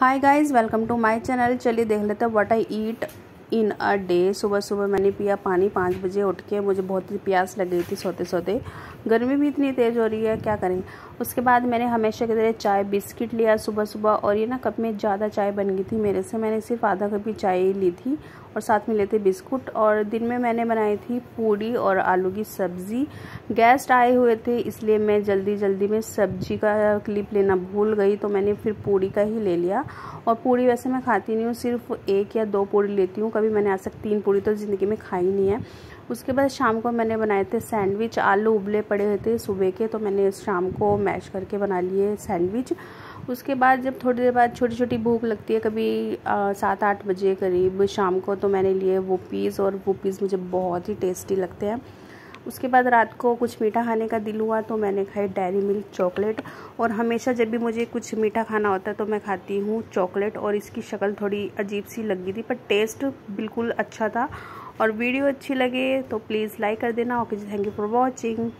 Hi guys welcome to my channel चलिए देख लेते हैं what I eat in a day सुबह सुबह मैंने पिया पानी पाँच बजे उठ के, मुझे बहुत ही प्यास लग रही थी सोते सोते। गर्मी भी इतनी तेज़ हो रही है, क्या करें? उसके बाद मैंने हमेशा की तरह चाय बिस्किट लिया सुबह सुबह और ये ना कप में ज़्यादा चाय बन गई थी मेरे से। मैंने सिर्फ़ आधा कप ही चाय ली थी और साथ में लेते बिस्कुट और दिन में मैंने बनाई थी पूड़ी और आलू की सब्ज़ी। गेस्ट आए हुए थे, इसलिए मैं जल्दी जल्दी में सब्ज़ी का क्लिप लेना भूल गई तो मैंने फिर पूड़ी का ही ले लिया। और पूड़ी वैसे मैं खाती नहीं हूँ, सिर्फ़ एक या दो पूड़ी लेती हूँ, कभी मैंने आज तक तीन पूड़ी तो ज़िंदगी में खाई नहीं है। उसके बाद शाम को मैंने बनाए थे सैंडविच, आलू उबले पड़े हुए थे सुबह के तो मैंने शाम को मैश करके बना लिए सैंडविच। उसके बाद जब थोड़ी देर बाद छोटी छोटी भूख लगती है, कभी सात आठ बजे करीब शाम को तो मैंने लिए वो पीस और वो पीस मुझे बहुत ही टेस्टी लगते हैं। उसके बाद रात को कुछ मीठा खाने का दिल हुआ तो मैंने खाई डेयरी मिल्क चॉकलेट। और हमेशा जब भी मुझे कुछ मीठा खाना होता है तो मैं खाती हूँ चॉकलेट, और इसकी शक्ल थोड़ी अजीब सी लगी थी, पर टेस्ट बिल्कुल अच्छा था। और वीडियो अच्छी लगे तो प्लीज़ लाइक कर देना ओके जी थैंक यू फॉर वॉचिंग।